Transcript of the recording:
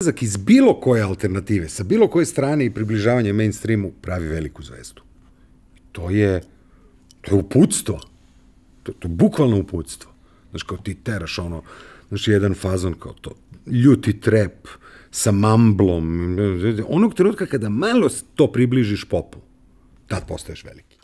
izlazak iz bilo koje alternative, sa bilo koje strane i približavanje mainstreamu pravi veliku zvezdu. To je, to je uputstvo. To, to je bukvalno uputstvo. Znaš, kao ti teraš ono, znaš, jedan fazon kao to, ljuti trep sa mamblom. Onog trenutka kada malo to približiš popu, tad postaješ veliki.